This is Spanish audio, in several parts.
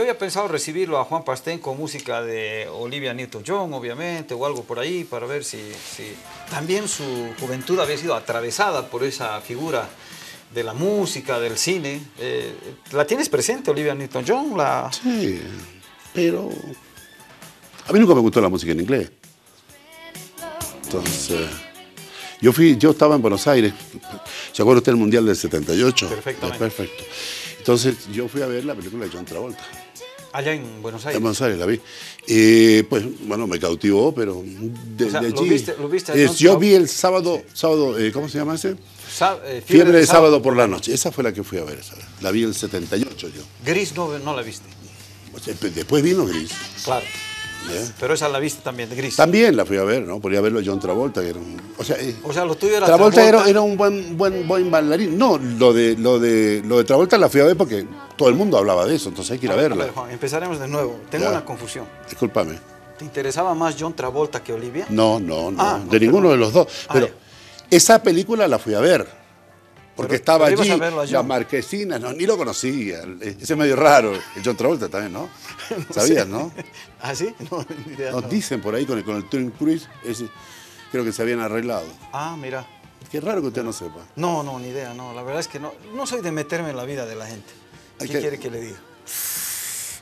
Yo había pensado recibirlo a Juan Pastén con música de Olivia Newton-John, obviamente, o algo por ahí, para ver si, si también su juventud había sido atravesada por esa figura de la música, del cine. Eh, ¿La tienes presente, Olivia Newton-John? La... Sí, pero a mí nunca me gustó la música en inglés. Entonces, yo fui, yo estaba en Buenos Aires, ¿se acuerda usted del Mundial del 78? Perfectamente. Perfecto. Entonces, yo fui a ver la película de John Travolta. Allá en Buenos Aires. En Buenos Aires la vi. Y pues, bueno, me cautivó, pero de, O sea, de ¿lo allí. viste- lo viste Eh, yo vi el sábado, sábado eh, ¿cómo se llama ese? Sa- eh, Fiebre de sábado por la noche. Esa fue la que fui a ver. esa. La vi el 78 yo. Gris no, no la viste. Pe- Después vino Gris. Claro. ¿Eh? Pero esa la viste también, de Gris. También la fui a ver, ¿no? Podría verlo John Travolta, que era un. O sea, eh, O sea, lo tuyo era Travolta, Era, Travolta. era un buen, buen, buen bailarín. No, lo de, lo, de, lo de Travolta la fui a ver porque todo el mundo hablaba de eso, entonces hay que ir a A verla. ver, Juan, empezaremos de nuevo. Tengo Ya. una confusión. Discúlpame. ¿Te interesaba más John Travolta que Olivia? No, no, no. Ah, no, de ninguno de los dos. Pero esa película la fui a ver. Porque Pero- estaba pero allí verlo marquesina, no, ni lo conocía. Ese es medio raro. El John Travolta también, ¿no? Sabías, ¿no? ¿Ah, sí? No, ni idea. Nos no. dicen por ahí con el, con el Cruise, ese, creo que se habían arreglado. Ah, mira. Qué raro que usted no sepa. No, no, ni idea, no. La verdad es que no, no soy de meterme en la vida de la gente. ¿Qué que- quiere que le diga?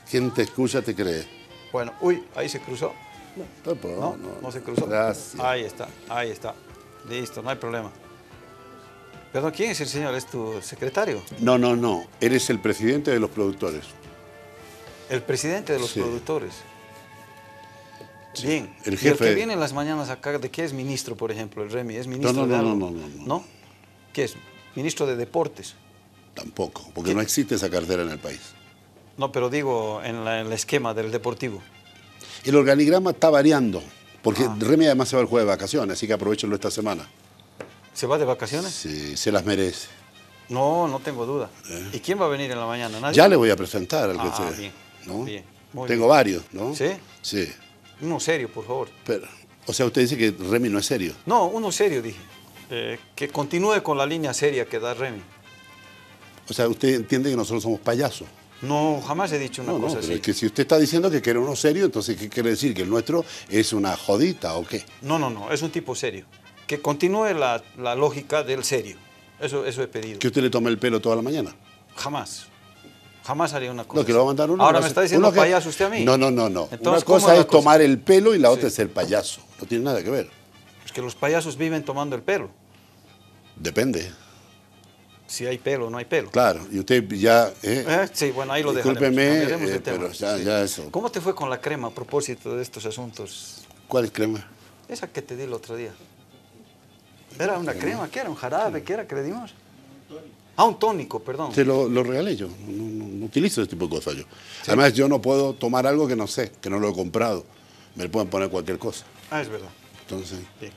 Quien te escucha te cree. Bueno, uy, ahí se cruzó. Tampoco, No, no, se cruzó. Gracias. Ahí está, ahí está. Listo, no hay problema. Perdón, ¿quién es el señor? ¿Es tu secretario? No, no, no. Eres el presidente de los productores. El presidente de los Sí. productores. Bien. el ¿Y jefe- el que viene en las mañanas acá, ¿de qué es ministro, por ejemplo? El Remy, ¿es ministro no, de no, algo? no, no, no, no. ¿Qué es? Ministro de Deportes. Tampoco, porque no existe esa cartera en el país. No, pero digo en, la- en el esquema del deportivo. El organigrama está variando, porque Ah. Remy además se va al juego de vacaciones, así que aprovechenlo esta semana. ¿Se va de vacaciones? Sí, se las merece. No, no tengo duda. ¿Y quién va a venir en la mañana? ¿Nadie? Eh. Ya le voy a presentar al que Ah, se- bien, ¿no? bien, Tengo bien. varios, ¿no? ¿Sí? Sí. Uno serio, por favor. Pero, o sea, usted dice que Remy no es serio. No, uno serio, dije. Eh, que continúe con la línea seria que da Remy. O sea, usted entiende que nosotros somos payasos. No, jamás he dicho una No, no, cosa pero así. es que si usted está diciendo que quiere uno serio, entonces ¿qué quiere decir? ¿Que el nuestro es una jodita o qué? No, no, no, es un tipo serio. Que continúe la, la lógica del serio. Eso, eso he pedido. Que usted le tome el pelo toda la mañana. Jamás. Jamás haría una cosa No, que lo va a mandar uno. Ahora me está diciendo que- payaso usted a mí. No, no, no, no. Entonces, una ¿cómo cosa es tomar el pelo y la otra Sí. es ser payaso. No tiene nada que ver. Es que los payasos viven tomando el pelo. Depende. Si hay pelo o no hay pelo. Claro. Y usted ya... ¿eh? Eh, Sí, bueno, ahí lo dejaremos. Discúlpeme, Cambiaremos de eh, pero ya, Sí. ya eso. ¿Cómo te fue con la crema a propósito de estos asuntos? ¿Cuál es crema? Esa que te di el otro día. ¿Era una crema? ¿Qué era? ¿Un jarabe? ¿Qué era que le dimos? Ah, un tónico, perdón. Se lo, lo regalé yo. No, no- no utilizo ese tipo de cosas yo. Además, yo no puedo tomar algo que no sé, que no lo he comprado. Me le pueden poner cualquier cosa. Ah, es verdad. Entonces... Bien.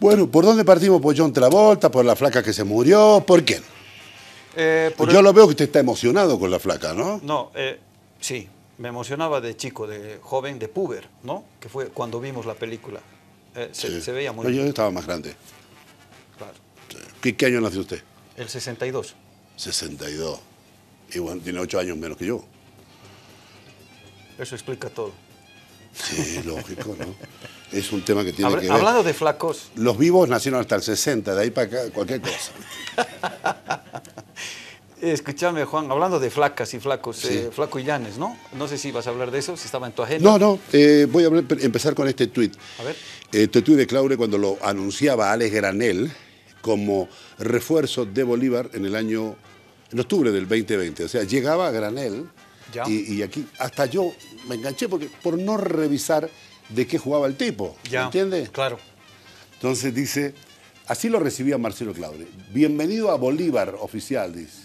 Bueno, ¿por dónde partimos? Por John Travolta, por la flaca que se murió, ¿por quién? Eh, por Yo el- lo veo que usted está emocionado con la flaca, ¿no? No, eh, sí. Me emocionaba de chico, de joven, de puber, ¿no? Que fue cuando vimos la película. Eh, se, Sí. se veía muy No, bien. Yo estaba más grande. claro. ¿Qué, qué año nació usted? El 62. 62. Y bueno, tiene ocho años menos que yo. Eso explica todo. Sí, lógico, ¿no? Es un tema que tiene que ver. hablando de flacos, Los vivos nacieron hasta el 60, de ahí para acá, cualquier cosa. escúchame Juan, hablando de flacas y flacos, Sí. eh, Flaco Illanes, ¿no? No sé si vas a hablar de eso, si estaba en tu agenda. No, no, eh, voy a hablar- empezar con este tuit. A ver. Este tuit de Claure cuando lo anunciaba Alex Granel como refuerzo de Bolívar en el año, en octubre del 2020. O sea, llegaba a Granel Ya. y, y aquí hasta yo me enganché porque, por no revisar de qué jugaba el tipo. ¿Me Ya. entiende? Claro. Entonces dice, así lo recibía Marcelo Claure. Bienvenido a Bolívar, oficial, dice.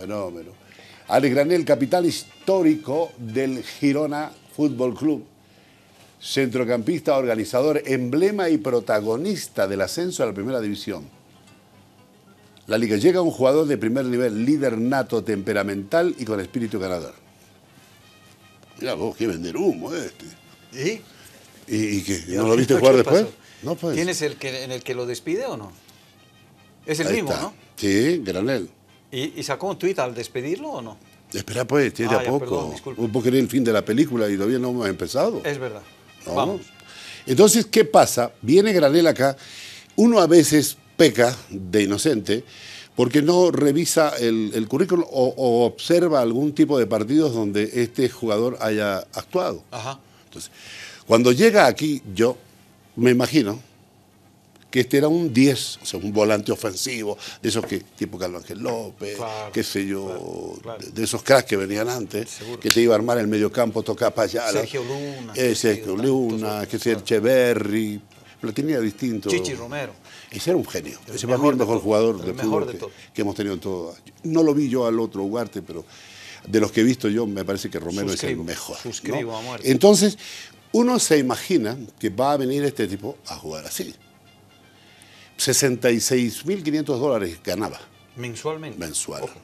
Fenómeno. Alex Granel, capital histórico del Girona Fútbol Club. Centrocampista, organizador, emblema y protagonista del ascenso a la primera división. La liga llega un jugador de primer nivel, líder nato, temperamental y con espíritu ganador. Mira vos, qué vender humo este. ¿Y? ¿Y, y qué? ¿Y ¿No lo viste jugar después? No, pues. ¿Tienes el que, en el que lo despide o no? Es el Ahí mismo, está. ¿no? Sí, Granel. ¿Y, y sacó un tuit al despedirlo o no? Espera pues, tiene Ah, a poco. perdón. Vos querés el fin de la película y todavía no hemos empezado. Es verdad. ¿no? Vamos. Entonces, ¿qué pasa? Viene Granel acá, uno a veces peca de inocente porque no revisa el, el currículum o, o observa algún tipo de partidos donde este jugador haya actuado. Ajá. Entonces, cuando llega aquí, yo me imagino que este era un 10, o sea, un volante ofensivo, de esos que, tipo Carlos Ángel López, Claro, qué sé yo, claro, claro. De, esos cracks que venían antes, Seguro. que te iba a armar el mediocampo, tocar para allá. Sergio Luna, Eh, Sergio Luna, que claro. Echeverry, lo tenía distinto. Chichi Romero. Ese era un genio. El Ese para mí mejor el mejor jugador el de mejor fútbol de que, hemos tenido en todo. No lo vi yo al otro Ugarte, pero de los que he visto yo, me parece que Romero es el mejor. ¿no? suscribo a muerte. Entonces, uno se imagina que va a venir este tipo a jugar así. 66.500 dólares ganaba Mensualmente. mensual. Ojo.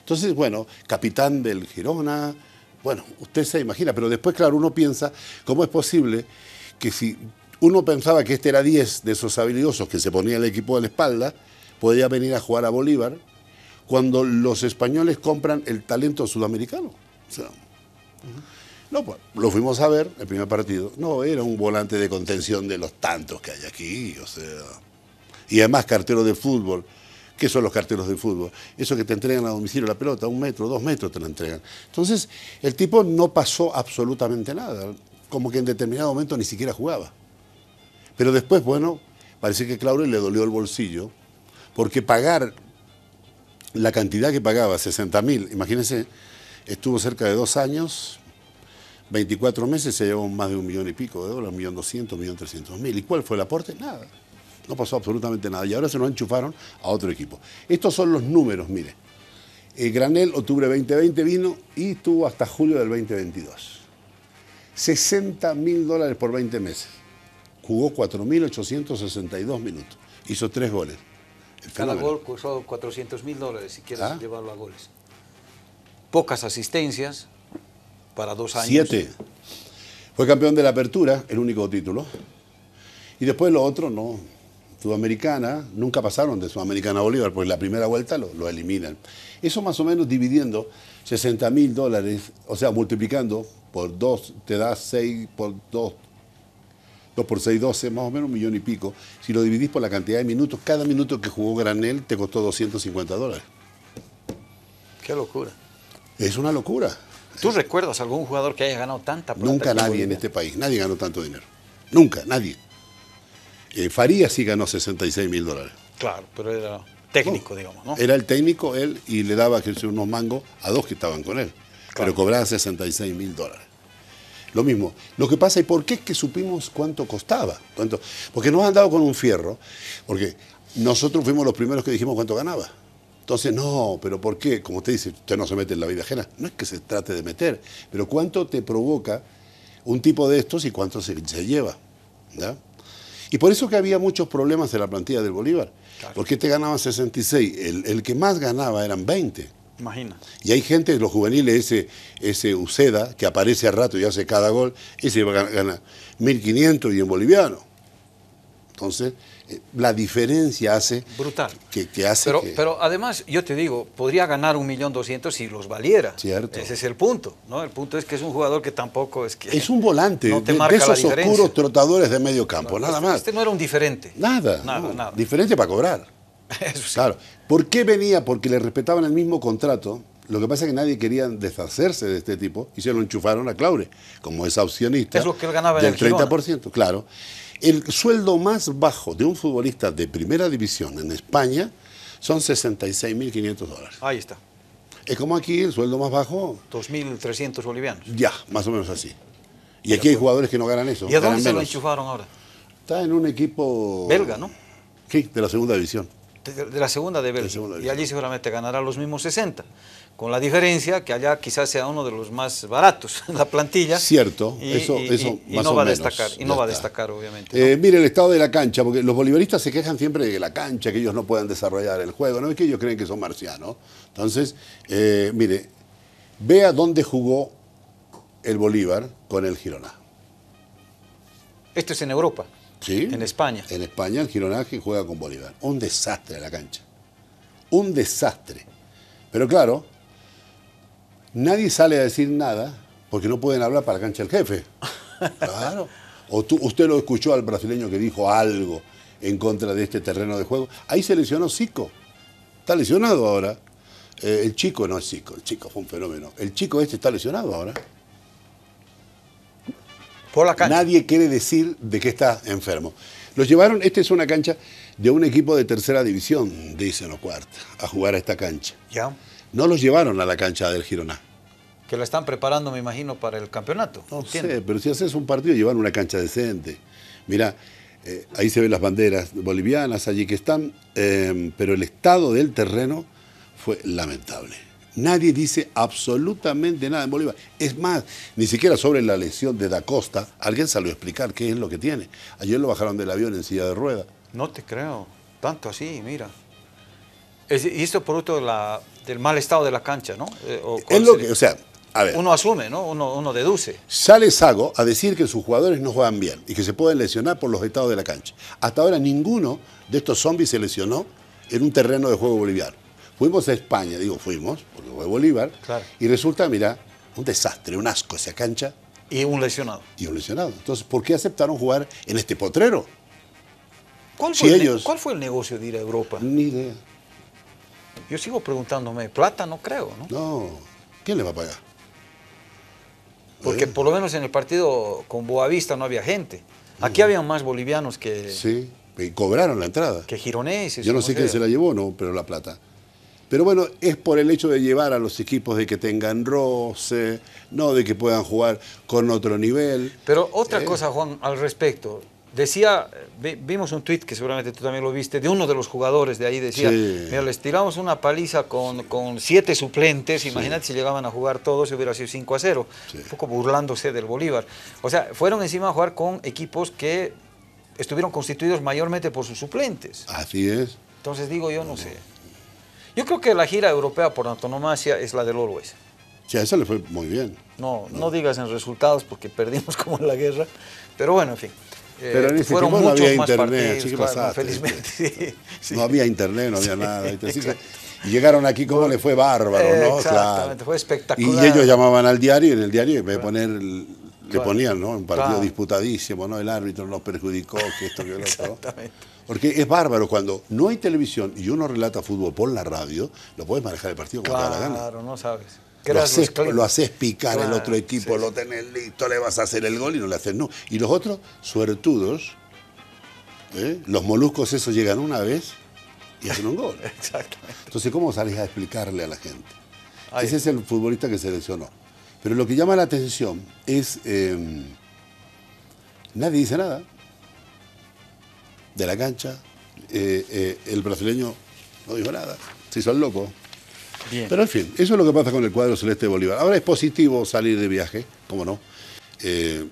Entonces, bueno, capitán del Girona, bueno, usted se imagina, pero después, claro, uno piensa, ¿cómo es posible que si uno pensaba que este era 10 de esos habilidosos que se ponía el equipo de la espalda, podía venir a jugar a Bolívar, cuando los españoles compran el talento sudamericano? O sea, no, pues lo fuimos a ver, el primer partido. No, era un volante de contención de los tantos que hay aquí, o sea. Y además cartero de fútbol. ¿Qué son los carteros de fútbol? Eso que te entregan a domicilio la pelota, un metro, dos metros te la entregan. Entonces, el tipo no pasó absolutamente nada. Como que en determinado momento ni siquiera jugaba. Pero después, bueno, parece que Claure le dolió el bolsillo, porque pagar la cantidad que pagaba, 60 mil, imagínense, estuvo cerca de dos años, 24 meses, se llevó más de un millón y pico de dólares, un millón doscientos, un millón trescientos mil. ¿Y cuál fue el aporte? Nada. No pasó absolutamente nada. Y ahora se lo enchufaron a otro equipo. Estos son los números, mire. Eh, Granel, octubre 2020 vino y tuvo hasta julio del 2022. 60 mil dólares por 20 meses. Jugó 4.862 minutos. Hizo tres goles. El Cada fenómeno. gol costó 400 mil dólares si quieres Ah. llevarlo a goles. Pocas asistencias para dos años. Siete. Fue campeón de la apertura, el único título. Y después lo otro, no. Sudamericana, nunca pasaron de Sudamericana a Bolívar, porque la primera vuelta lo, lo eliminan. Eso más o menos dividiendo 60 mil dólares, o sea, multiplicando por dos, te da 6 por 2, 2 por 6, 12, más o menos un millón y pico. Si lo dividís por la cantidad de minutos, cada minuto que jugó Granel te costó 250 dólares. Qué locura. Es una locura. ¿Tú recuerdas algún jugador que haya ganado tanta plata? Nunca nadie en este país, nadie ganó tanto dinero. Nunca, nadie. Eh, Farías sí ganó 66 mil dólares. Claro, pero era técnico, digamos, ¿no? Era el técnico, él, y le daba unos mangos a dos que estaban con él. Pero cobraba 66 mil dólares. Lo mismo. Lo que pasa, ¿y por qué es que supimos cuánto costaba? ¿Cuánto? Porque nos han dado con un fierro, porque nosotros fuimos los primeros que dijimos cuánto ganaba. Entonces, no, pero ¿por qué? Como usted dice, usted no se mete en la vida ajena. No es que se trate de meter, pero ¿cuánto te provoca un tipo de estos y cuánto se, se lleva? ¿ya? Y por eso que había muchos problemas en la plantilla del Bolívar. Claro. Porque este ganaba 66, el, el que más ganaba eran 20. Imagina. Y hay gente, los juveniles, ese, ese Uceda, que aparece a rato y hace cada gol, ese gana, gana 1.500 y en boliviano. Entonces, la diferencia hace Brutal. que, que hace Pero, que... pero además, yo te digo, podría ganar un millón doscientos si los valiera. Cierto. Ese es el punto, ¿no? El punto es que es un jugador que tampoco es que... es un volante no te de, de marca la esos diferencia. oscuros trotadores de medio campo, nada Este- más. Este no era un diferente. Nada, Nada, no, nada. Diferente para cobrar. Eso sí. Claro. ¿Por qué venía? Porque le respetaban el mismo contrato. Lo que pasa es que nadie quería deshacerse de este tipo y se lo enchufaron a Claure, como es opcionista. Es lo que él ganaba en del el Girona. 30%, claro. El sueldo más bajo de un futbolista de primera división en España son 66.500 dólares. Ahí está. Es como aquí el sueldo más bajo, 2.300 bolivianos. ya, más o menos así. Y aquí hay jugadores que no ganan eso. ¿Y a dónde se lo enchufaron ahora? Está en un equipo... Belga, ¿no? Sí, de la segunda división. De, de la segunda de segunda y allí seguramente ganará los mismos 60. Con la diferencia que allá quizás sea uno de los más baratos la plantilla. Cierto, y, eso- y- eso y- más no o va a destacar. Y ya no va a destacar, obviamente. ¿no? Eh, mire el estado de la cancha, porque los bolivaristas se quejan siempre de la cancha, que ellos no pueden desarrollar el juego, no es que ellos creen que son marcianos. Entonces, eh, mire, vea dónde jugó el Bolívar con el Girona. Esto es en Europa. ¿Sí? En España. En España el Girona que juega con Bolívar. Un desastre la cancha. Un desastre. Pero claro, Nadie sale a decir nada porque no pueden hablar para la cancha del jefe. Claro. O tú, usted lo escuchó al brasileño que dijo algo en contra de este terreno de juego. Ahí se lesionó Zico. Está lesionado ahora. Eh, el chico no es Zico, el chico fue un fenómeno. El chico este está lesionado ahora. Por la cancha. Nadie quiere decir de que está enfermo. Los llevaron, esta es una cancha de un equipo de tercera división, dicen los cuarta, a jugar a esta cancha. Ya. No los llevaron a la cancha del Girona. Que la están preparando, me imagino, para el campeonato. No Entiendo. sé, pero si haces un partido, llevar una cancha decente. Mira, eh, ahí se ven las banderas bolivianas allí que están, eh, pero el estado del terreno fue lamentable. Nadie dice absolutamente nada en Bolívar. Es más, ni siquiera sobre la lesión de Da Costa, alguien salió a explicar qué es lo que tiene. Ayer lo bajaron del avión en silla de rueda. No te creo. Tanto así, mira. Es- y esto producto de la- del mal estado de la cancha, ¿no? Eh, o Es lo que, o sea, a ver, Uno asume, ¿no? Uno, uno deduce. Sale Sago a decir que sus jugadores no juegan bien y que se pueden lesionar por los estados de la cancha. Hasta ahora ninguno de estos zombies se lesionó en un terreno de juego boliviano. Fuimos a España, digo fuimos, porque fue Bolívar, Claro. y resulta, mira, un desastre, un asco esa cancha Y un lesionado. y un lesionado. Entonces, ¿por qué aceptaron jugar en este potrero? ¿Cuál Si fue, el ellos- ¿Cuál fue el negocio de ir a Europa? Ni idea. Yo sigo preguntándome. Plata no creo, ¿no? No, ¿quién le va a pagar? Porque Eh, por lo menos en el partido con Boavista no había gente. Aquí habían más bolivianos que, Sí, y cobraron la entrada. que gironeses. Yo no sé quién se la llevó, no, pero la plata. Pero bueno, es por el hecho de llevar a los equipos de que tengan roce, no de que puedan jugar con otro nivel. Pero otra Eh. cosa, Juan, al respecto. Decía, vi- vimos un tuit que seguramente tú también lo viste, de uno de los jugadores de ahí, decía, Sí. mira, les tiramos una paliza con, con siete suplentes, imagínate si llegaban a jugar todos, si hubiera sido 5 a 0, Sí. un poco burlándose del Bolívar. O sea, fueron encima a jugar con equipos que estuvieron constituidos mayormente por sus suplentes. Así es. Entonces digo, yo no sé. Yo creo que la gira europea por antonomasia es la del Always. Sí, a eso le fue muy bien. No, no digas en resultados porque perdimos como en la guerra, pero bueno, en fin. Eh, Pero en ese fueron tiempo no había internet, partidos, así que claro, pasaste, felizmente, sí, sí. No había internet, no había nada. Así que- y llegaron aquí, ¿cómo le fue bárbaro, no? Exactamente, Claro. fue Y espectacular. ellos llamaban al diario y en el diario en vez de poner, le Claro. ponían, ¿no? Un partido Claro. disputadísimo, ¿no? El árbitro nos perjudicó, que esto, que lo otro. Exactamente. Porque es bárbaro cuando no hay televisión y uno relata fútbol por la radio, lo puedes manejar el partido como te da la gana. Claro, no sabes. Lo haces, lo haces picar el Claro, otro equipo, sí, lo tenés listo, le vas a hacer el gol y no le haces no. Y los otros, suertudos, ¿eh? los moluscos esos llegan una vez y hacen un gol. Exactamente. Entonces, ¿cómo salís a explicarle a la gente? Ese es el futbolista que seleccionó. Pero lo que llama la atención es, eh, nadie dice nada de la cancha, eh, eh, el brasileño no dijo nada, se hizo el loco. Bien. Pero en fin, eso es lo que pasa con el cuadro celeste de Bolívar. Ahora es positivo salir de viaje, cómo no. Eh,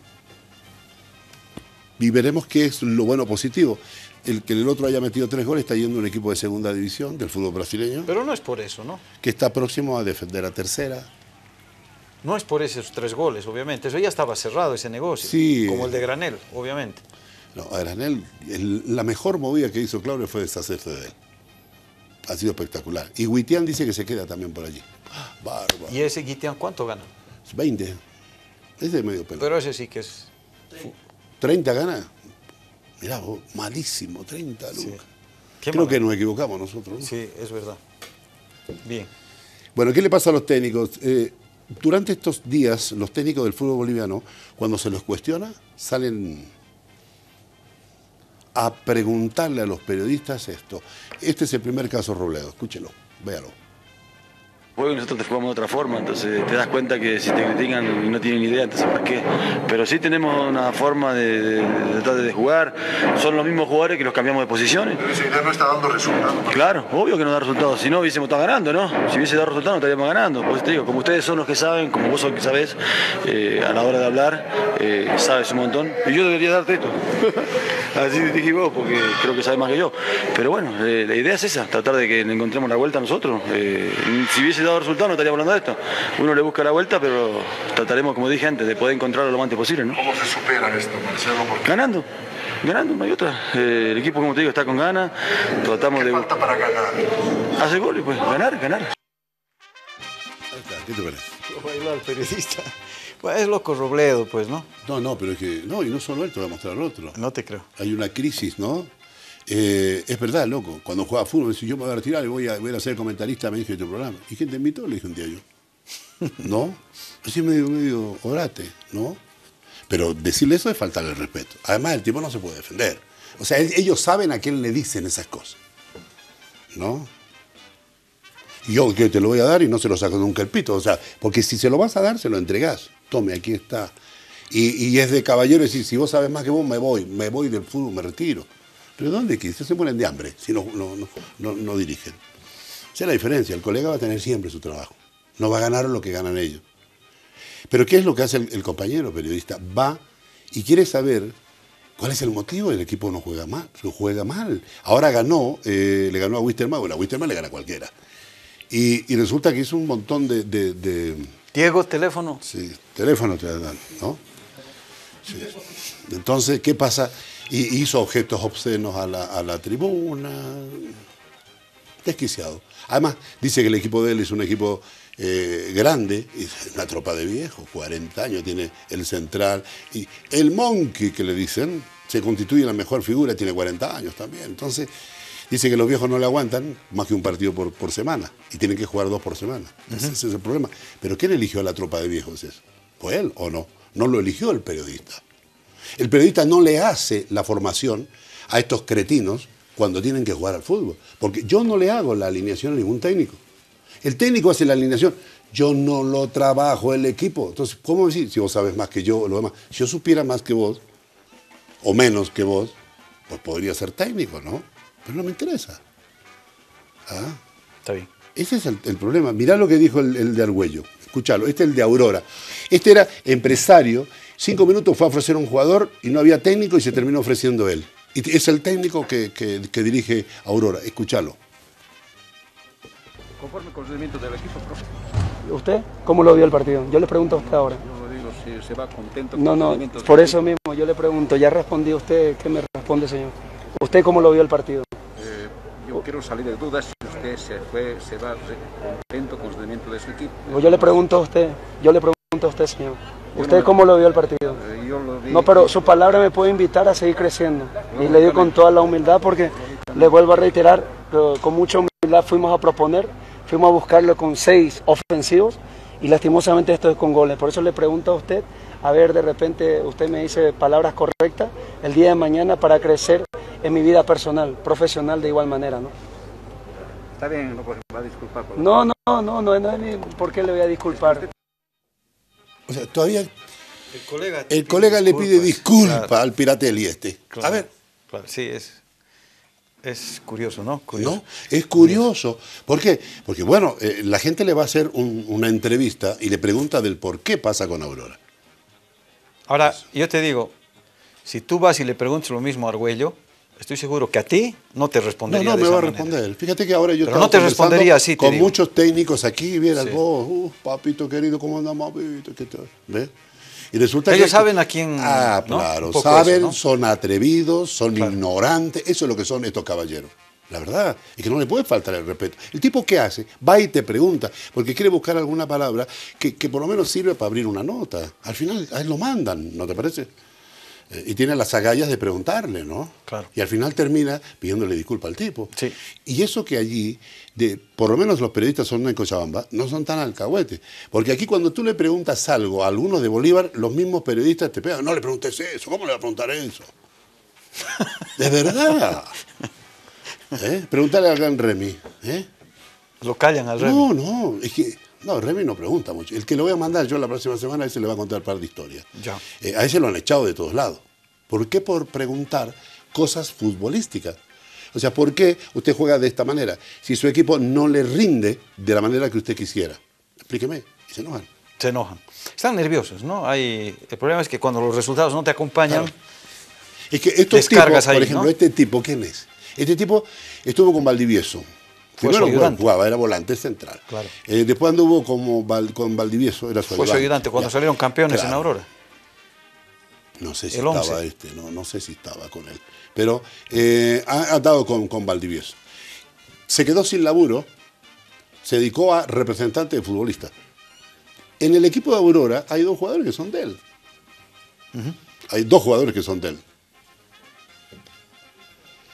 y veremos qué es lo bueno positivo. El que el otro haya metido tres goles está yendo a un equipo de segunda división del fútbol brasileño, Pero no es por eso, ¿no? que está próximo a defender a tercera. No es por esos tres goles, obviamente. Eso ya estaba cerrado, ese negocio. Sí. Como el de Granel, obviamente. No, a Granel, el- la mejor movida que hizo Claudio fue deshacerse de él. Ha sido espectacular. Y Huitián dice que se queda también por allí. Bárbaro. ¿Y ese Guitián cuánto gana? 20. Ese es medio pelo. Pero ese sí que es... 30 gana. Mirá vos, malísimo, 30 lucas. Sí. Creo que nos equivocamos nosotros. ¿no? Sí, es verdad. Bien. Bueno, ¿qué le pasa a los técnicos? Eh, durante estos días, los técnicos del fútbol boliviano, cuando se los cuestiona, salen a preguntarle a los periodistas esto. Este es el primer caso Robledo, escúchelo, véalo. Juego y nosotros te jugamos de otra forma, entonces te das cuenta que si te critican no tienen idea, entonces ¿para qué? Pero sí tenemos una forma de, de- de tratar de jugar, son los mismos jugadores que los cambiamos de posiciones. Pero esa idea no está dando resultados. Claro, obvio que no da resultados, si no hubiésemos estado ganando, ¿no? Si hubiese dado resultados no estaríamos ganando. Por eso te digo, como ustedes son los que saben, como vos sabés, eh, a la hora de hablar, eh, sabes un montón. Y yo debería darte esto. Así te dije vos, porque creo que sabes más que yo. Pero bueno, eh, la idea es esa, tratar de que encontremos la vuelta a nosotros. Eh, si hubiese dado resultados no estaríamos hablando de esto. Uno le busca la vuelta, pero trataremos, como dije antes, de poder encontrarlo lo más antes posible, ¿no? ¿Cómo se supera esto, Marcelo? Porque Ganando. Ganando, no hay otra. Eh, el equipo, como te digo, está con ganas. Tratamos ¿qué de falta para ganar? hacer goles, pues ganar, ganar. Ahí está, ¿qué te parece? Periodista. Bueno, es loco Robledo, pues, ¿no? No, no, pero es que. No, y no solo él, te voy a mostrar otro. No te creo. Hay una crisis, ¿no? Eh, es verdad, loco. Cuando juega fútbol, si yo me voy a retirar y voy a, voy a ser comentarista, me dije tu programa. ¿Y quién te invitó? Le dije un día yo. ¿No? Así medio, medio orate, ¿no? Pero decirle eso es faltarle el respeto. Además, el tipo no se puede defender. O sea, él- ellos saben a quién le dicen esas cosas. ¿No? Y yo que te lo voy a dar y no se lo saco nunca el pito. O sea, porque si se lo vas a dar, se lo entregás. Tome, aquí está. Y, y es de caballero decir, si vos sabes más que vos, me voy. Me voy del fútbol, me retiro. Pero ¿dónde quieres? Se mueren de hambre si no, no, no, no, dirigen. Esa es la diferencia. El colega va a tener siempre su trabajo. No va a ganar lo que ganan ellos. Pero ¿qué es lo que hace el, el compañero periodista? Va y quiere saber cuál es el motivo del equipo no juega mal. No juega mal. Ahora ganó, eh, le ganó a Wisterman. Bueno, a Wisterman le gana a cualquiera. Y, y resulta que hizo un montón de, de- de- Diego, teléfono. Sí, teléfono te dan, ¿no? Sí. Entonces, ¿qué pasa? Y hizo objetos obscenos a la, a la tribuna. Desquiciado. Además, dice que el equipo de él es un equipo eh, grande, es una tropa de viejos, 40 años tiene el central. Y el Monkey, que le dicen, se constituye la mejor figura, tiene 40 años también. Entonces, dice que los viejos no le aguantan más que un partido por, por semana y tienen que jugar dos por semana. Ese, ese es el problema. Pero ¿quién eligió a la tropa de viejos eso? ¿Fue él o no? No lo eligió el periodista. El periodista no le hace la formación a estos cretinos cuando tienen que jugar al fútbol. Porque yo no le hago la alineación a ningún técnico. El técnico hace la alineación. Yo no lo trabajo el equipo. Entonces, ¿cómo decir? Si vos sabes más que yo o lo demás. Si yo supiera más que vos, o menos que vos, pues podría ser técnico, ¿no? Pero no me interesa. ¿Ah? Está bien. Ese es el, el problema. Mirá lo que dijo el, el de Argüello. Escuchalo, este es el de Aurora. Este era empresario, cinco minutos fue a ofrecer un jugador y no había técnico y se terminó ofreciendo él. Y es el técnico que, que- que dirige Aurora. Escuchalo. Conforme con el rendimiento del equipo, profe. ¿Usted cómo lo vio el partido? Yo le pregunto a usted ahora. Yo digo si se va contento con No, el no, rendimiento del por equipo. eso mismo yo le pregunto. Ya respondí usted, ¿qué me responde, señor? ¿Usted cómo lo vio el partido? Eh, yo quiero salir de dudas si usted se fue, se va contento con el rendimiento de su equipo. Pues yo le pregunto a usted, yo le pregunto a usted, señor. ¿Usted no- cómo lo vio el partido? Eh, yo lo vi- No, pero su palabra me puede invitar a seguir creciendo. Y le digo con toda la humildad porque le vuelvo a reiterar, con mucha humildad fuimos a proponer, fuimos a buscarlo con seis ofensivos y lastimosamente esto es con goles. Por eso le pregunto a usted, a ver, de repente usted me dice palabras correctas el día de mañana para crecer en mi vida personal, profesional de igual manera, ¿no? Está bien, no, pues, va a disculpar. por- No, no, no, no, no, ni por qué le voy a disculpar. O sea, todavía El colega, te el colega le pide disculpas Claro, al Piratelli este. claro, A ver, claro, sí, es, es curioso, ¿no? Curioso. ¿no? Es curioso. ¿Por qué? Porque, bueno, eh, la gente le va a hacer un- una entrevista y le pregunta del por qué pasa con Aurora. Ahora, yo te digo, si tú vas y le preguntas lo mismo a Argüello, estoy seguro que a ti no te No, respondería no, de me esa va a manera. responder. Fíjate que ahora yo Pero no te respondería así, te con digo. muchos técnicos aquí, vieras Sí. vos, uh, papito querido, ¿cómo andamos? papito? ¿Qué tal? ¿Ves? Y resulta Ellos que- saben a quién, Ah, ¿no? claro, saben, eso, ¿no? son atrevidos, son Claro. ignorantes, eso es lo que son estos caballeros. La verdad, es que no le puede faltar el respeto. El tipo que hace, va y te pregunta, porque quiere buscar alguna palabra que, que por lo menos sirve para abrir una nota. Al final, a él lo mandan, ¿no te parece? Eh, y tiene las agallas de preguntarle, ¿no? Claro. Y al final termina pidiéndole disculpa al tipo. Sí. Y eso que allí, de, por lo menos los periodistas son en Cochabamba, no son tan alcahuetes. Porque aquí cuando tú le preguntas algo a algunos de Bolívar, los mismos periodistas te pegan, no le preguntes eso, ¿cómo le va a preguntar eso? De verdad. ¿Eh? Pregúntale al gran Remy. ¿eh? Lo callan al rey. No, no, es que. No, Remy no pregunta mucho. El que lo voy a mandar yo la próxima semana, a ese le va a contar un par de historias. Ya. Eh, a ese lo han echado de todos lados. ¿Por qué por preguntar cosas futbolísticas? O sea, ¿por qué usted juega de esta manera? Si su equipo no le rinde de la manera que usted quisiera. Explíqueme. Y se enojan. Se enojan. Están nerviosos, ¿no? Hay, el problema es que cuando los resultados no te acompañan, Claro. Es que estos tipos, por ahí, ejemplo, ¿no? este tipo, ¿quién es? Este tipo estuvo con Valdivieso. Fue Primero su ayudante. jugaba, era volante central. Claro. Eh, después anduvo como Val- con Valdivieso, era su fue su ayudante cuando Ya. salieron campeones en. Aurora. No sé si El estaba 11. este, no, no sé si estaba con él. Pero eh, ha, ha estado con, con Valdivieso. Se quedó sin laburo, se dedicó a representante de futbolista. En el equipo de Aurora hay dos jugadores que son de él. Hay dos jugadores que son de él.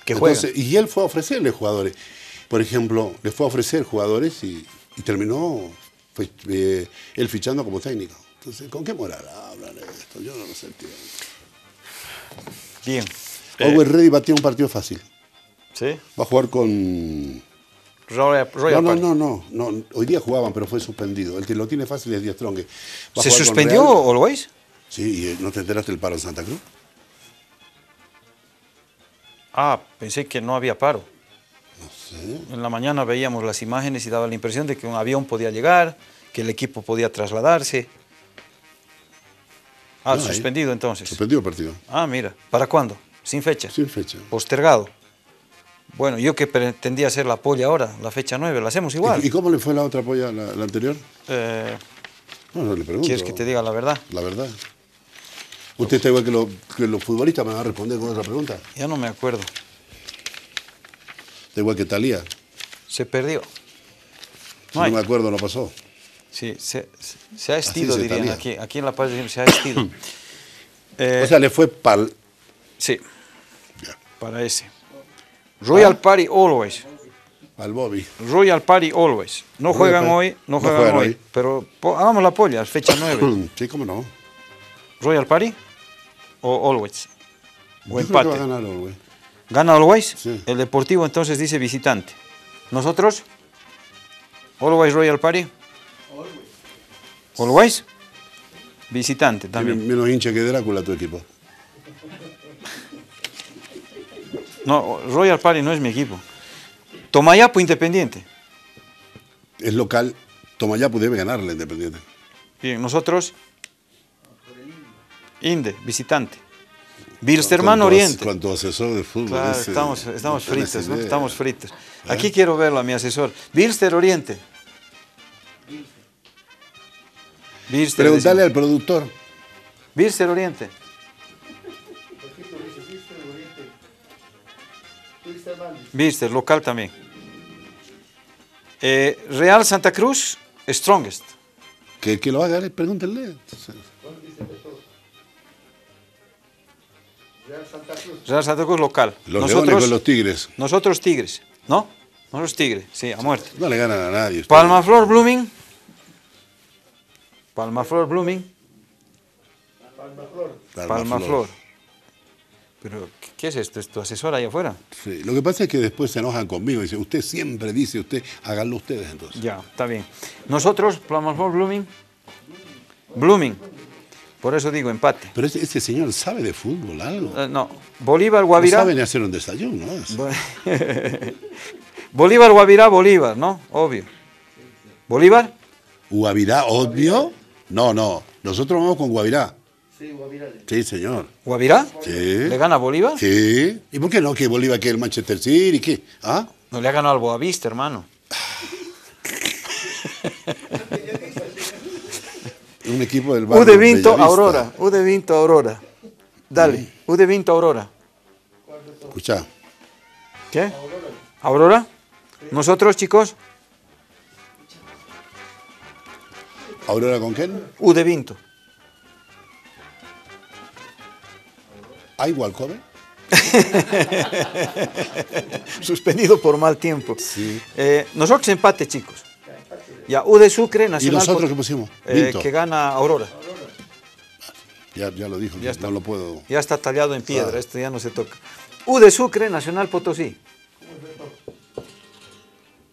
Que juegan. Entonces, y él fue a ofrecerle jugadores. Por ejemplo, le fue a ofrecer jugadores y, y terminó fue, eh, él fichando como técnico. Entonces, ¿con qué moral hablan de esto? Yo no lo sé, entiendo. Bien. Owen Ready batió un partido fácil. ¿Sí? Va a jugar con... Royal, Royal no, no, no, no, no. Hoy día jugaban, pero fue suspendido. El que lo tiene fácil es Díaz Trongue. ¿Se suspendió. Always? Sí, ¿y eh, no te enteraste del paro en Santa Cruz? Ah, pensé que no había paro. Sé. En la mañana veíamos las imágenes y daba la impresión de que un avión podía llegar, que el equipo podía trasladarse. Ah, No, suspendido entonces. Suspendido el partido. Ah, mira. ¿Para cuándo? Sin fecha. Sin fecha. Postergado. Bueno, yo que pretendía hacer la polla ahora, la fecha 9, la hacemos igual. ¿Y, y cómo le fue la otra polla, la, la anterior? Eh, No, no le pregunto. ¿Quieres que te diga la verdad? La verdad. Usted está igual que, lo- que los futbolistas, me va a responder con otra pregunta. Ya no me acuerdo. Está igual que Talía. Se perdió. No me acuerdo, no pasó. Sí, se, se- se ha estido, dirían aquí. Aquí en La Paz se ha estido. Eh, o sea, le fue pal. sí, Ya, para ese. Royal Party Always. Al Bobby. Royal Party Always. No Royal juegan Party. hoy, no No juegan, hoy. hoy. Pero hagamos la polla, fecha 9. sí, cómo no. Royal Party o Always. O Yo creo que va a empate. ganar Uruguay. ¿Gana Always? Sí. El Deportivo entonces dice visitante. ¿Nosotros? Always Royal Party. Always. Visitante Tiene también. menos hincha que Drácula tu equipo. No, Royal Party no es mi equipo. Tomayapo Independiente. Es local. Tomayapu debe ganarle Independiente. Bien, nosotros. Inde, visitante. Bilsterman Oriente. Cuanto asesor de fútbol. Claro, ese, estamos, estamos fritos, ¿no? Estamos fritos. ¿Eh? Aquí quiero verlo a mi asesor. Bilster Oriente. Bilster, Preguntale al productor. Bilster Oriente. Bilster, local también. Eh, Real Santa Cruz, Strongest. Que, que lo haga, eh, pregúntenle. Entonces, Real Santa Cruz, local. Los leones con los tigres. nosotros Tigres, ¿no? Nosotros Tigres, sí, a muerte. No le ganan a nadie. ustedes. Palmaflor Blooming. Palmaflor Blooming. Palmaflor. Pero, ¿qué- ¿qué es esto? ¿Es tu asesor ahí afuera? Sí, Lo que pasa es que después se enojan conmigo. Dicen, usted siempre dice, usted, háganlo ustedes entonces. Ya, está bien. Nosotros, Palmaflor Blooming. Blooming. Por eso digo empate. Pero ese, ese señor sabe de fútbol algo. Eh, no, Bolívar, No Guavirá. sabe ni hacer un desayuno. ¿no? Bo- Bolívar, Guavirá, Bolívar, ¿no? Obvio. ¿Bolívar? ¿Guavirá, obvio? No, no. Nosotros vamos con Guavirá. Sí, señor. ¿Guavirá? Sí. ¿Le gana a Bolívar? Sí. ¿Y por qué no? ¿Que Bolívar que el Manchester City? ¿Qué? ¿Ah? No le ha ganado al Boavista, hermano. Un equipo del barrio de Vinto, Bellavista. Aurora. U de Vinto, Aurora. Dale. U de Vinto, Aurora. Escuchá. ¿Qué? ¿Aurora? ¿Nosotros, chicos? ¿Aurora con quién? U de Vinto. ¿Hay Walcover? Suspendido por mal tiempo. Eh, nosotros empate, chicos. Ya, U de Sucre, ¿Y Nacional. nosotros Pot- qué pusimos? Eh, que gana Aurora. Ya, ya lo dijo, Ya está. no lo puedo. Ya está tallado en piedra, Ah. esto ya no se toca. U de Sucre, Nacional Potosí.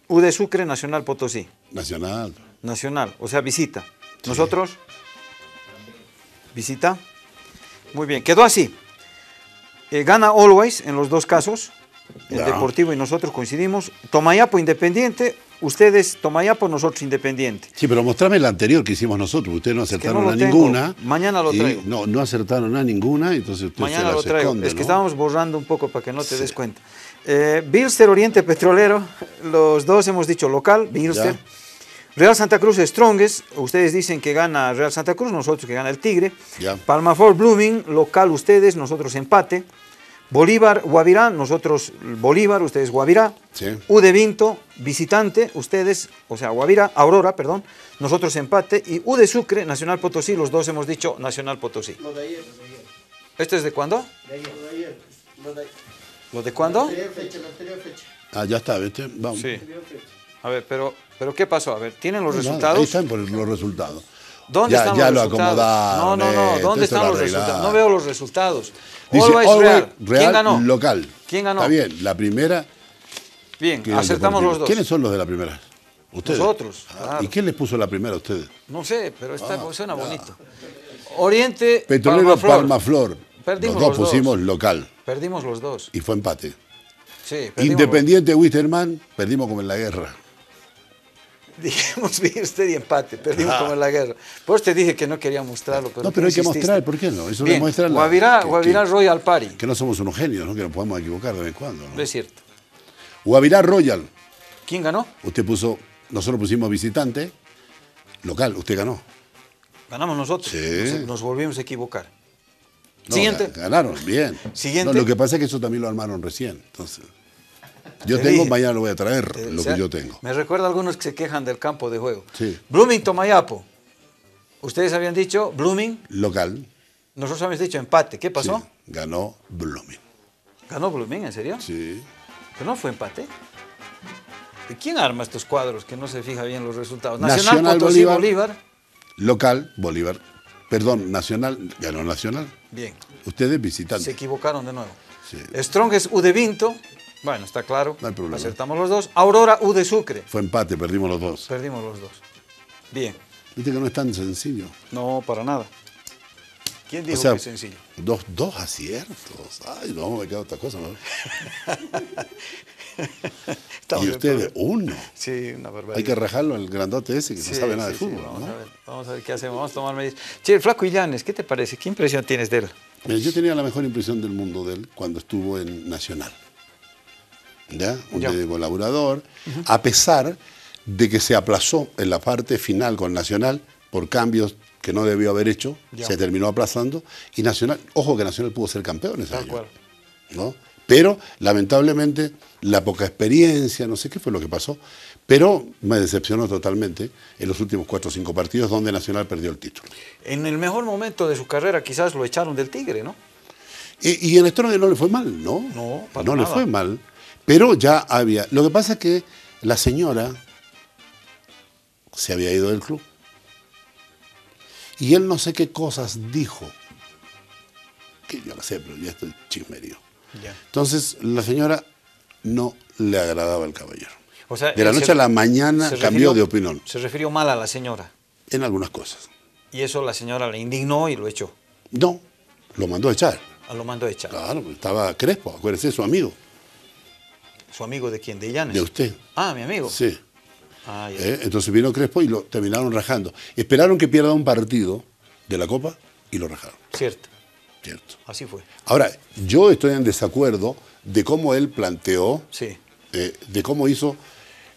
U de Sucre, Nacional Potosí. Nacional. Nacional, o sea, visita. Nosotros, visita. Muy bien, quedó así. Eh, gana Always en los dos casos. El. Deportivo y nosotros coincidimos. Tomayapo Independiente, ustedes Tomayapo, nosotros Independiente. Sí, pero mostrame la anterior que hicimos nosotros. Ustedes no acertaron no lo a tengo. ninguna. Mañana lo y traigo. No, no acertaron a ninguna, entonces usted Mañana se lo las traigo. esconde, es que estábamos borrando un poco para que no te des cuenta. Eh, Bilster Oriente Petrolero, los dos hemos dicho local, Bilster. Ya. Real Santa Cruz Strongest, ustedes dicen que gana Real Santa Cruz, nosotros que gana el Tigre. Ya. Palmafor Blooming, local ustedes, nosotros empate. Bolívar, Guavirá, nosotros Bolívar, ustedes Guavirá. Sí. U de Vinto, visitante, ustedes, o sea, Guavirá, Aurora, perdón, nosotros empate. Y U de Sucre, Nacional Potosí, los dos hemos dicho Nacional Potosí. Lo de ayer, ¿Este es de cuándo? de ayer, lo de ayer. Lo de ¿Lo de cuándo? la anterior fecha, la anterior fecha. Ah, ya está, ¿viste? Vamos. Sí. A ver, pero, pero ¿qué pasó? A ver, ¿tienen los Nada, resultados? ahí están por los resultados. ¿Dónde ya, están ya los lo resultados? acomodaron. No, no, no. ¿Dónde están lo los resultados? No veo los resultados. Dice Always Always Real. Real ¿Quién ganó? local. ¿Quién ganó? Está bien, la primera. Bien, acertamos los dos. ¿Quiénes son los de la primera? ¿Ustedes? Nosotros, Ah, claro. ¿Y quién les puso la primera a ustedes? No sé, pero está, Ah, suena bonito. Oriente, Petrolero Palmaflor. Palmaflor. Perdimos los dos los dos. pusimos local Perdimos los dos. y fue empate. Sí, Independiente Wisterman, perdimos como en la guerra. Dijimos usted y empate, perdimos Ah. como en la guerra. Por eso te dije que no quería mostrarlo. Pero No, pero hay que mostrar, ¿por qué no? Eso Bien, demuestra la- Guavirá, que- Guavirá que- Royal Party. Que no somos unos genios, ¿no? Que nos podemos equivocar de vez en cuando. ¿no? Es cierto. Guavirá Royal. ¿Quién ganó? Usted puso, nosotros pusimos visitante, local, usted ganó. Ganamos nosotros. Sí. Nos, nos volvimos a equivocar. No, Siguiente. ga- Ganaron, bien. Siguiente. No, lo que pasa es que eso también lo armaron recién. Entonces, yo Te tengo, dije. mañana lo voy a traer, lo o sea, que yo tengo. Me recuerda a algunos que se quejan del campo de juego. Sí. Bloomington, Mayapo. Ustedes habían dicho Blooming, Local. nosotros habíamos dicho empate. ¿Qué pasó? sí, ganó Blooming. ¿Ganó Blooming, en serio? Sí. Pero no fue empate. ¿Y quién arma estos cuadros que no se fija bien los resultados? Nacional Nacional, Potosí, Bolívar. Bolívar. Local, Bolívar. Perdón, Nacional, ganó Nacional. Bien. Ustedes Se visitantes. equivocaron de nuevo. Sí. Strong es U de Vinto. Bueno, está claro. No hay problema. Acertamos los dos. Aurora U de Sucre. Fue empate, perdimos los dos. Perdimos los dos. Bien. Viste que no es tan sencillo. No, para nada. ¿Quién dijo o sea, que es sencillo? Dos, dos aciertos. Ay, no, me queda otra cosa. ¿no? Y problema. uno. Sí, una barbaridad. Hay que rajarlo al grandote ese que Sí, no sabe nada sí, de sí, fútbol. vamos, ¿no? a ver, vamos a ver qué hacemos. Vamos a tomar medidas. Che, el Flaco Illanes, ¿qué te parece? ¿Qué impresión tienes de él? Mira, yo tenía la mejor impresión del mundo de él cuando estuvo en Nacional. ¿Ya? Un de colaborador, a pesar de que se aplazó en la parte final con Nacional por cambios que no debió haber hecho, se terminó aplazando y Nacional, ojo que Nacional pudo ser campeón ese año. ¿no? Pero lamentablemente la poca experiencia, no sé qué fue lo que pasó, pero me decepcionó totalmente en los últimos cuatro o cinco partidos donde Nacional perdió el título. En el mejor momento de su carrera quizás lo echaron del Tigre, ¿no? Y, y en Stronger no le fue mal, ¿no? No, para No le fue mal. Pero ya había. Lo que pasa es que la señora se había ido del club. Y él no sé qué cosas dijo. Que yo no sé, pero ya estoy chismerío. Ya. Entonces, la señora no le agradaba al caballero. O sea, De la noche se- a la mañana cambió refirió- de opinión. Se refirió mal a la señora. En algunas cosas. Y eso la señora le indignó y lo echó. No, lo mandó a echar. A Lo mandó a echar. Claro, estaba Crespo, acuérdese, su amigo. ¿Su amigo de quién? ¿De Illanes? De usted. Ah, mi amigo. Sí. Ah, ya. ¿Eh? Entonces vino Crespo y lo terminaron rajando. Esperaron que pierda un partido de la Copa y lo rajaron. Cierto. ¿Cierto? Así fue. Ahora, yo estoy en desacuerdo de cómo él planteó, Sí. eh, de cómo hizo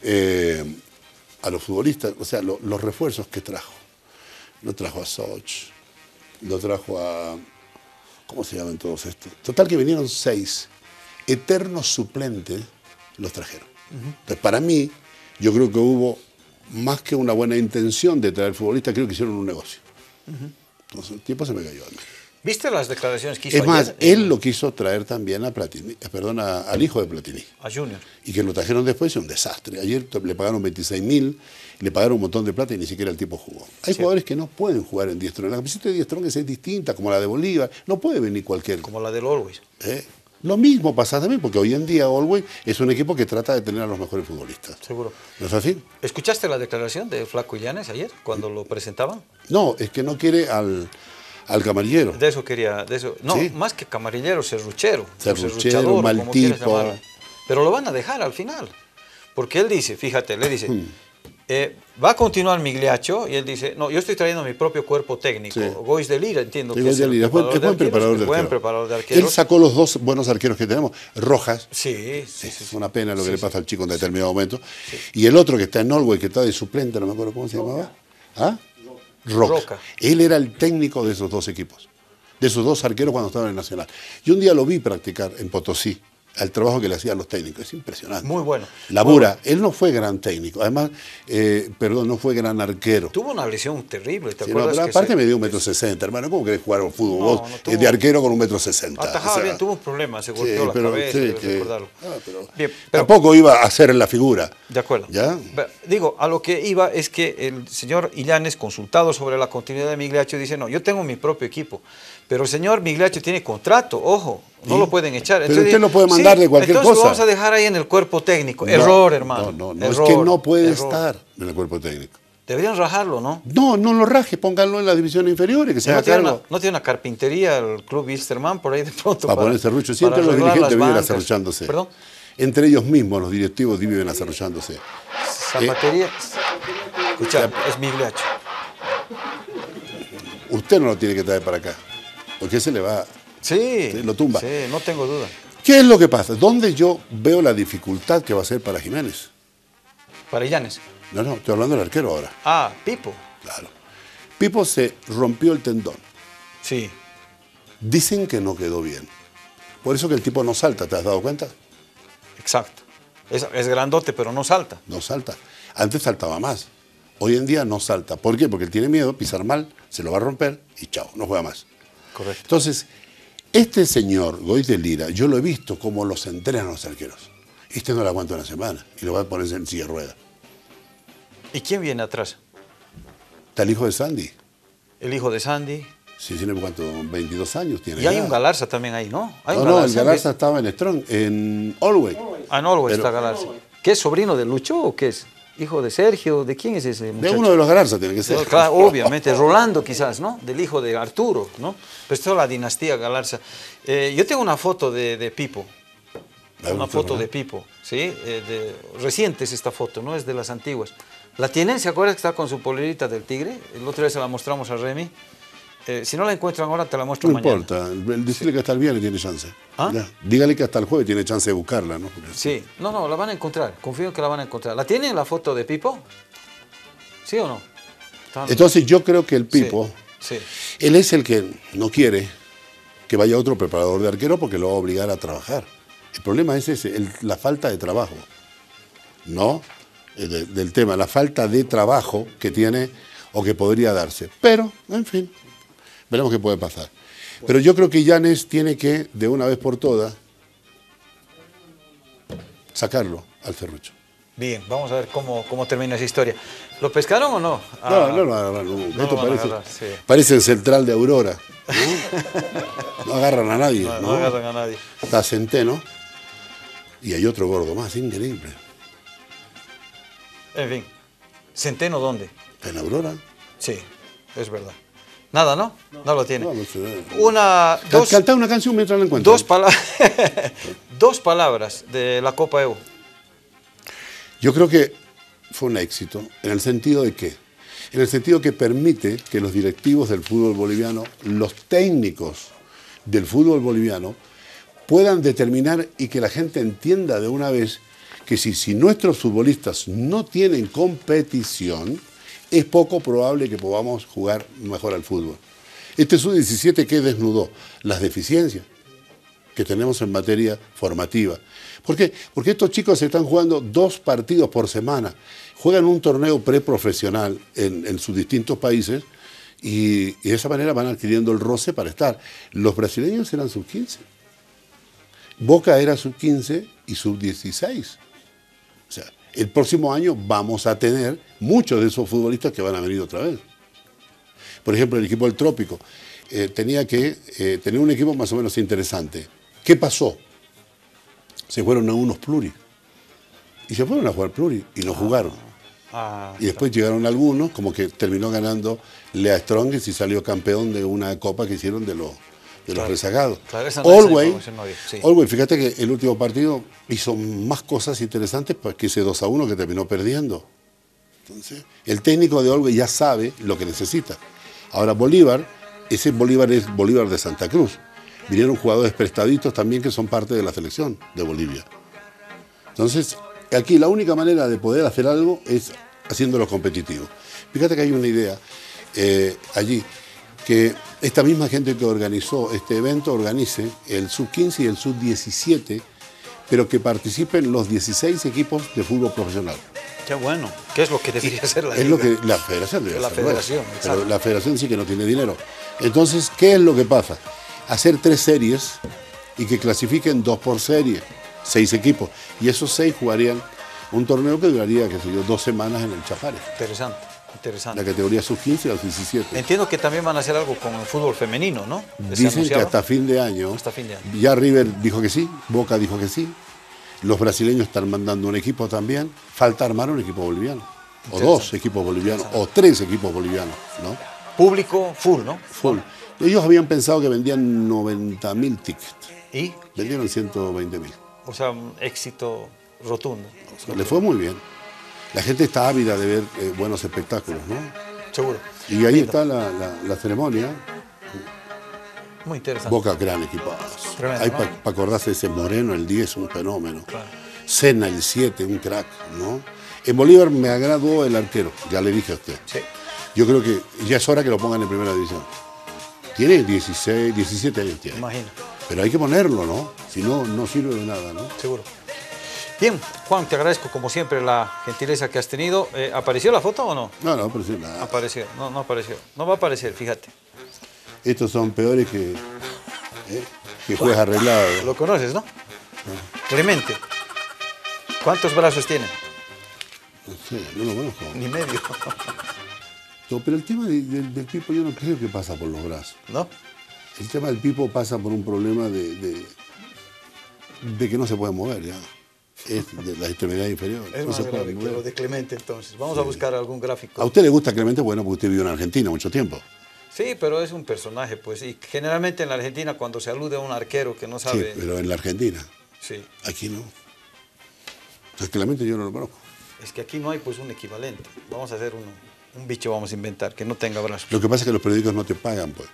eh, a los futbolistas, o sea, lo- los refuerzos que trajo. Lo trajo a Soch, lo trajo a... ¿Cómo se llaman todos estos? Total que vinieron seis. Eternos suplentes los trajeron. Entonces, para mí, yo creo que hubo más que una buena intención de traer futbolistas, creo que hicieron un negocio. Entonces, el tiempo se me cayó. ¿Viste las declaraciones que hizo Es más, ayer? él lo quiso traer también a Platini, eh, perdón, a- al hijo de Platini. A Junior. Y que lo trajeron después es un desastre. Ayer le pagaron 26 mil, le pagaron un montón de plata y ni siquiera el tipo jugó. Hay jugadores que no pueden jugar en Diestro. La camiseta de Diestro es distinta, como la de Bolívar. No puede venir cualquier. Como la del Always. ¿eh? Lo mismo pasa también, porque hoy en día Always es un equipo que trata de tener a los mejores futbolistas. Seguro. ¿No es así? ¿Escuchaste la declaración de Flaco Illanes ayer cuando lo presentaban? No, es que no quiere al, al camarillero. De eso quería, de eso. No, Sí. más que camarillero, serruchero. Serruchero, mal tipo. Pero lo van a dejar al final. Porque él dice, fíjate, le dice. eh, va a continuar Migliacho y él dice, no, yo estoy trayendo mi propio cuerpo técnico. Sí. Gois de Lira, entiendo Sí, que el Lira, es buen, preparador de arqueros, de buen preparador de Él sacó los dos buenos arqueros que tenemos. Rojas, Sí, sí. Es una pena lo que le pasa al chico en determinado momento. Y el otro que está en Norway, que está de suplente, no me acuerdo cómo se llamaba. ¿Ah? Roca. Roca. Él era el técnico de esos dos equipos. de esos dos arqueros cuando estaban en el Nacional. Y un día lo vi practicar en Potosí, al trabajo que le hacían los técnicos. Es impresionante. Muy bueno. Labura. Él no fue gran técnico. Además, eh, perdón, no fue gran arquero. Tuvo una lesión terrible, ¿te Sí, no, acuerdas? pero que aparte se- me dio un metro sesenta, hermano. ¿Cómo querés jugar al fútbol No, vos? no eh, tuvo- de arquero con un metro sesenta. Atajaba O sea, bien, tuvo un problema, se sí, la pero- cabeza, sí, que- ah, pero Bien, pero- Tampoco iba a hacer la figura. De acuerdo. Digo, a lo que iba es que el señor Illanes, consultado sobre la continuidad de Migliaccio, dice, no, yo tengo mi propio equipo, pero el señor Migliaccio tiene contrato, ojo, no Sí. lo pueden echar. Pero usted lo puede sí, mandar de cualquier entonces cosa. lo vamos a dejar ahí en el cuerpo técnico. No, error, hermano. No, no, no. error, es que no puede error. estar en el cuerpo técnico. Deberían rajarlo, ¿no? No, no lo raje, pónganlo en las divisiones inferiores, que se No haga tiene, cargo. una, no tiene una carpintería el club Wilstermann por ahí de pronto. Para poner serrucho. Siempre para los dirigentes viven bancas. acerruchándose. Perdón, Entre ellos mismos, los directivos viven acerruchándose. zapatería. Escucha, es Migliaccio. Usted no lo tiene que traer para acá, porque ese le va... Sí, lo tumba. Sí, no tengo duda. ¿Qué es lo que pasa? ¿Dónde yo veo la dificultad que va a ser para Jiménez? Para Illanes. No, no, estoy hablando del arquero ahora. Ah, Pipo. Claro. Pipo se rompió el tendón. Sí. Dicen que no quedó bien. Por eso que el tipo no salta, ¿te has dado cuenta? Exacto. Es, es grandote, pero no salta. No salta. Antes saltaba más. Hoy en día no salta. ¿Por qué? Porque él tiene miedo, pisar mal, se lo va a romper y chao, no juega más. Correcto. Entonces, este señor, Goy de Lira, yo lo he visto como los entrenan los arqueros. Este no lo aguanta una semana y lo va a poner en silla de rueda. ¿Y quién viene atrás? Está el hijo de Sandy. El hijo de Sandy. Sí, tiene cuánto, 22 años tiene. Y hay ya. un Galarza también ahí, ¿no? Hay No, un no, el Galarza estaba en Strong, en Allway. Ah, en Pero- está Galarza. ¿Qué es sobrino de Lucho o qué es? ¿Hijo de Sergio? ¿De quién es ese De muchacho? uno de los Galarza tiene que ser. Claro, obviamente, Rolando quizás, ¿no? Del hijo de Arturo, ¿no? Pero es toda la dinastía Galarza. Eh, yo tengo una foto de, de Pipo, una foto ¿no? de Pipo, ¿sí? Eh, de, reciente es esta foto, no es de las antiguas. La tienen, ¿se acuerdan que está con su polerita del tigre? El otro día se la mostramos a Remy. Eh, si no la encuentran ahora, te la muestro No mañana. importa, el decirle que hasta el viernes tiene chance. ¿Ah? Ya. Dígale que hasta el jueves tiene chance de buscarla, ¿no? Porque- Sí, no, no, la van a encontrar. Confío en que la van a encontrar. ¿La tienen la foto de Pipo? ¿Sí o no? Entonces yo creo que el Pipo, Sí. él es el que no quiere que vaya otro preparador de arquero porque lo va a obligar a trabajar. El problema es ese, el- la falta de trabajo. No eh, de- del tema, la falta de trabajo que tiene o que podría darse. Pero, en fin, veremos qué puede pasar. Pero yo creo que Llanes tiene que, de una vez por todas, sacarlo al serrucho. Bien, vamos a ver cómo, cómo termina esa historia. ¿Lo pescaron o no? No, Ah, no no Esto van a parece, agarrar, sí. parece el central de Aurora. ¿no? No agarran a nadie. No, ¿no? no agarran a nadie. Está Centeno. Y hay otro gordo más, increíble. En fin. ¿Centeno dónde? En Aurora. Sí, es verdad. Nada, ¿no? No, lo tiene. No, no sé. Una, dos, Cantá una canción mientras la encuentro. dos, pala- dos palabras de la Copa Evo. Yo creo que fue un éxito, en el sentido de que, en el sentido que permite que los directivos del fútbol boliviano, los técnicos del fútbol boliviano, puedan determinar y que la gente entienda de una vez que si, si nuestros futbolistas no tienen competición, es poco probable que podamos jugar mejor al fútbol. Este sub-17 que desnudó las deficiencias que tenemos en materia formativa. ¿Por qué? Porque estos chicos están jugando dos partidos por semana. Juegan un torneo preprofesional en, en sus distintos países y, y de esa manera van adquiriendo el roce para estar. Los brasileños eran sub-15. Boca era sub-15 y sub-16. O sea, el próximo año vamos a tener muchos de esos futbolistas que van a venir otra vez. Por ejemplo, el equipo del Trópico eh, tenía que eh, tener un equipo más o menos interesante. ¿Qué pasó? Se fueron a unos pluri. Y se fueron a jugar pluri y no jugaron. Ah, Y después llegaron algunos, como que terminó ganando Lea Strongest y salió campeón de una copa que hicieron de los, de los rezagados. Claro, esa no- esa Always, información no había, sí. Always, fíjate que el último partido hizo más cosas interesantes pues, que ese 2 a 1 que terminó perdiendo. Entonces, el técnico de Olga ya sabe lo que necesita. Ahora, Bolívar, ese Bolívar es Bolívar de Santa Cruz. Vinieron jugadores prestaditos también que son parte de la selección de Bolivia. Entonces, aquí la única manera de poder hacer algo es haciéndolo competitivo. Fíjate que hay una idea eh, allí. Que esta misma gente que organizó este evento organice el sub-15 y el sub-17, pero que participen los 16 equipos de fútbol profesional. Qué bueno. ¿Qué es lo que debería ser la Es lo que la federación debe La hacer, federación, exacto. Pero la federación sí que no tiene dinero. Entonces, ¿qué es lo que pasa? Hacer tres series y que clasifiquen dos por serie, seis equipos. Y esos seis jugarían un torneo que duraría, qué sé yo, dos semanas en el Chapares. Interesante, La categoría sub-15 y los 17. Entiendo que también van a hacer algo con el fútbol femenino, ¿no? ¿Se Dicen que hasta fin de año. Hasta fin de año. Ya River dijo que sí, Boca dijo que sí. Los brasileños están mandando un equipo también. Falta armar un equipo boliviano. O dos equipos bolivianos, o tres equipos bolivianos, ¿no? Público full, ¿no? Full. Ellos habían pensado que vendían 90 mil tickets. Y, Vendieron 120 mil. o sea, un éxito rotundo. Le fue muy bien. La gente está ávida de ver eh, buenos espectáculos, ¿no? Seguro. Y ahí Lindo. está la, la- la ceremonia. Muy interesante. Boca, gran equipazo. Tremendo, Ahí ¿no? para acordarse de ese Moreno, el 10, un fenómeno. Claro. Sena, el 7, un crack, ¿no? En Bolívar me agradó el arquero, ya le dije a usted. Sí. Yo creo que ya es hora que lo pongan en primera división. Tiene 16, 17 años tiene. Imagino. Pero hay que ponerlo, ¿no? Si no, no sirve de nada, ¿no? Seguro. Bien, Juan, te agradezco como siempre la gentileza que has tenido. Eh, ¿Apareció la foto o no? No, no, sí, nada. Apareció, no, no apareció. No va a aparecer, fíjate. Estos son peores que, ¿eh? que juez arreglado. Lo conoces, ¿no? Clemente. ¿Cuántos brazos tiene? No sé, no lo conozco. Ni medio. No, pero el tema de- del- del Pipo yo no creo que pasa por los brazos. ¿No? El tema del Pipo pasa por un problema de, de, de que no se puede mover ya. Es de las extremidades inferiores. Es más grave que lo de Clemente entonces. Vamos a buscar algún gráfico. ¿A usted le gusta Clemente? Bueno, porque usted vivió en Argentina mucho tiempo. Sí, pero es un personaje, pues. Y generalmente en la Argentina cuando se alude a un arquero que no sabe... Sí, pero en la Argentina. Sí. Aquí no. Entonces Clemente yo no lo conozco. Es que aquí no hay pues un equivalente. Vamos a hacer uno. Un bicho vamos a inventar que no tenga brazos. Lo que pasa es que los periódicos no te pagan, pues,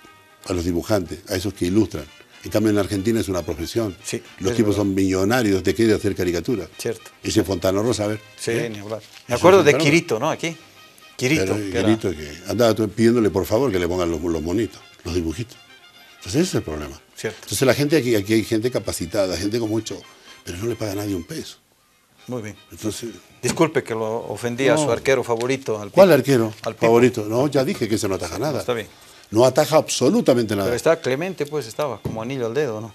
a los dibujantes, a esos que ilustran. En cambio, en Argentina es una profesión. Sí, los tipos verdad. son millonarios qué de hacer caricatura. Cierto. Ese Fontana Rosa, a ver. Sí, ¿eh? ni hablar. Me acuerdo de. Quirito, ¿no? Aquí. Quirito. Pero, que era- Quirito que andaba pidiéndole por favor que le pongan los, los monitos, los dibujitos. Entonces ese es el problema. Cierto. Entonces la gente aquí, aquí hay gente capacitada, gente con mucho, pero no le paga a nadie un peso. Muy bien. Entonces, Disculpe que lo ofendí a su arquero favorito. Al ¿cuál arquero Al favorito? No, ya dije que ese no ataja nada. Está bien. No ataja absolutamente nada. Pero está Clemente, pues estaba como anillo al dedo, ¿no?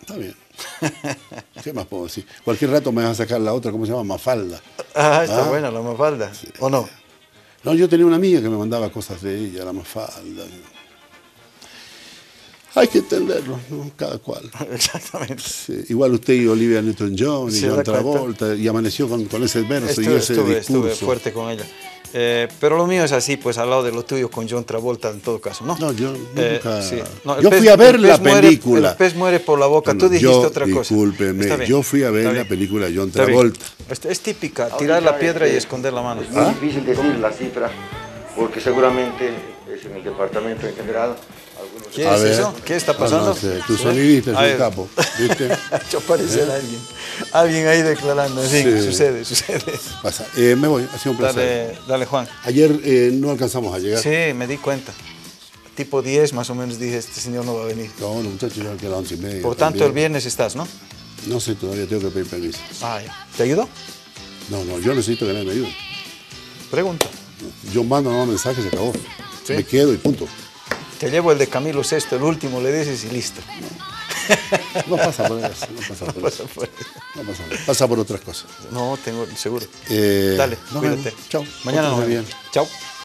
Está bien. ¿Qué más puedo decir? Cualquier rato me van a sacar la otra, ¿cómo se llama? Mafalda. Ah, está Ah. buena la mafalda. ¿O no? No, yo tenía una amiga que me mandaba cosas de ella, la Mafalda. Hay que entenderlo, ¿no? Cada cual. Exactamente. Sí, igual usted y Olivia Newton-John y ¿Se John? Travolta y amaneció con, con ese verso y Estuve, ese estuve, discurso. estuve fuerte con ella. Eh, pero lo mío es así, pues al lado de lo tuyo con John Travolta en todo caso, ¿no? No, yo Eh, nunca- sí. No, yo pez- fui a ver la muere- película. el pez muere por la boca, tú dijiste yo, otra cosa. discúlpeme, yo fui a ver la película de John. Travolta. Es, es típica, tirar la piedra y esconder la mano. Es muy difícil decir la cifra porque seguramente es en el departamento en general. ¿Qué A es ver. eso? ¿Qué está Ah, pasando? no sé, tu sonidista es un capo, ¿viste? Hecho parecer a alguien. Alguien ahí declarando. En fin, Sí. sucede, sucede. Pasa. Eh, me voy, ha sido un placer. Dale, dale, Juan. Ayer eh, no alcanzamos a llegar. Sí, me di cuenta. Tipo 10 más o menos dije, este señor no va a venir. No, los muchachos ya que a las once y media. Por tanto, también. el viernes estás, ¿no? No sé, todavía tengo que pedir permiso. Ah, ya. ¿Te ayudó? No, no, yo necesito que nadie me ayude. Pregunta. Yo mando un mensaje, se acabó. Sí. Me quedo y punto. Te llevo el de Camilo VI, el último, le dices y listo. No pasa por eso, no pasa por eso. No pasa por eso. Pasa por otras cosas. No, tengo seguro. Eh, Dale, cuídate. Chao. Mañana nos vemos. bien. Chao.